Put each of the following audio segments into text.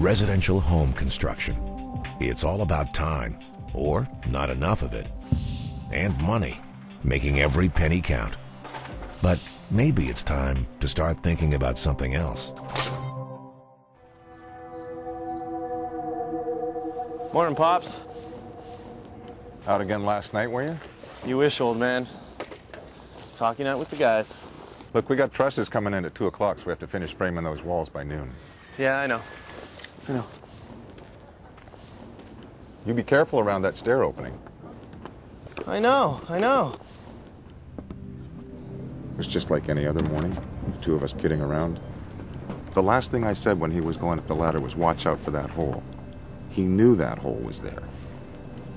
residential home construction. It's all about time, or not enough of it, and money, making every penny count. But maybe it's time to start thinking about something else. Morning, Pops. Out again last night, were you? You wish, old man. Just talking out with the guys. Look, we got trusses coming in at 2 o'clock, so we have to finish framing those walls by noon. Yeah, I know. I know. You be careful around that stair opening. I know, I know. It was just like any other morning, the two of us kidding around. The last thing I said when he was going up the ladder was watch out for that hole. He knew that hole was there.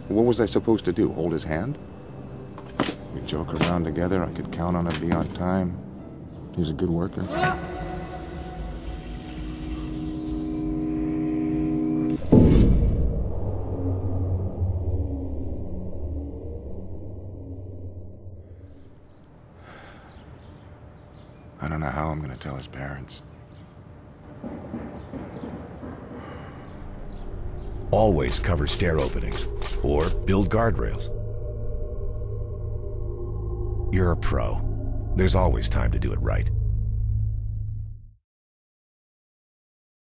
What was I supposed to do, hold his hand? We joke around together, I could count on him to be on time. He was a good worker. I don't know how I'm going to tell his parents. Always cover stair openings or build guardrails. You're a pro. There's always time to do it right.